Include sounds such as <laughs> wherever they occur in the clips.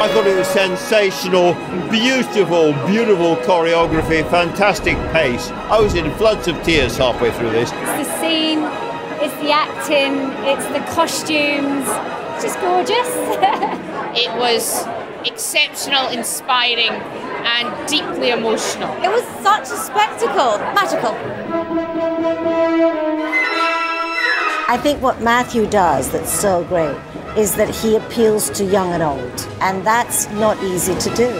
I thought it was sensational, beautiful, beautiful choreography, fantastic pace. I was in floods of tears halfway through this. It's the scene, it's the acting, it's the costumes. It's just gorgeous. <laughs> it was exceptional, inspiring, and deeply emotional. It was such a spectacle, magical. I think what Matthew does that's so great is that he appeals to young and old, and that's not easy to do.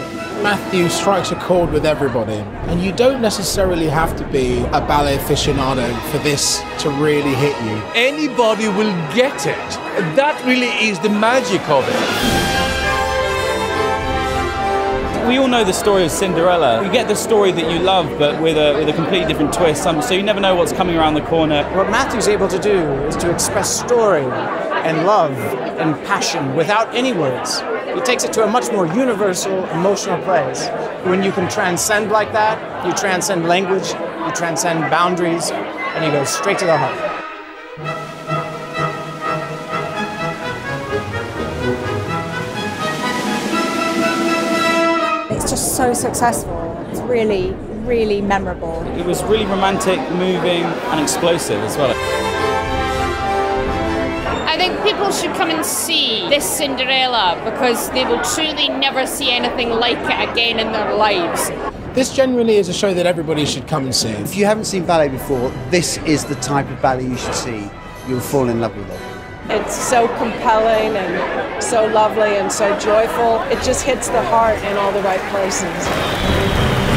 Matthew strikes a chord with everybody, and you don't necessarily have to be a ballet aficionado for this to really hit you. Anybody will get it. That really is the magic of it we all know the story of Cinderella. You get the story that you love, but with a, with a completely different twist. Um, so you never know what's coming around the corner. What Matthew's able to do is to express story and love and passion without any words. He takes it to a much more universal, emotional place. When you can transcend like that, you transcend language, you transcend boundaries, and you go straight to the heart. Just so successful. It's really, really memorable. It was really romantic, moving, and explosive as well. I think people should come and see this Cinderella because they will truly never see anything like it again in their lives. This genuinely is a show that everybody should come and see. If you haven't seen ballet before, this is the type of ballet you should see. You'll fall in love with it. It's so compelling and so lovely and so joyful. It just hits the heart in all the right places.